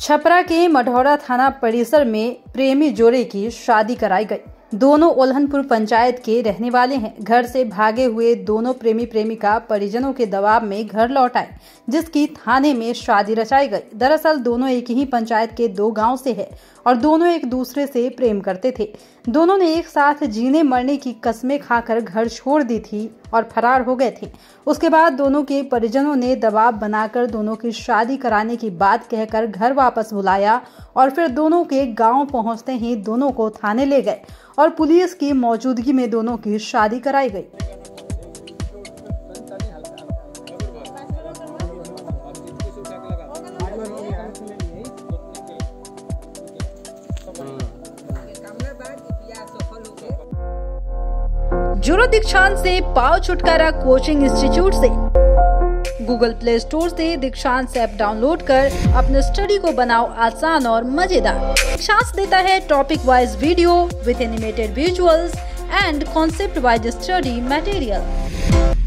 छपरा के मढ़ौरा थाना परिसर में प्रेमी जोड़े की शादी कराई गई। दोनों ओल्हनपुर पंचायत के रहने वाले हैं। घर से भागे हुए दोनों प्रेमी प्रेमिका परिजनों के दबाव में घर लौट आए, जिसकी थाने में शादी रचाई गई। दरअसल दोनों एक ही पंचायत के दो गाँव से है और दोनों एक दूसरे से प्रेम करते थे। दोनों ने एक साथ जीने मरने की कस्में खाकर घर छोड़ दी थी और फरार हो गए थे। उसके बाद दोनों के परिजनों ने दबाव बनाकर दोनों की शादी कराने की बात कहकर घर वापस बुलाया और फिर दोनों के गाँव पहुँचते ही दोनों को थाने ले गए। और पुलिस की मौजूदगी में दोनों की शादी कराई गई। जुरो दीक्षांत से पाव छुटकारा कोचिंग इंस्टीट्यूट से। गूगल प्ले स्टोर से दीक्षांत ऐप डाउनलोड कर अपने स्टडी को बनाओ आसान और मज़ेदार। दीक्षांत देता है topic wise video with animated visuals and concept wise study material